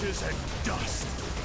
ashes and dust.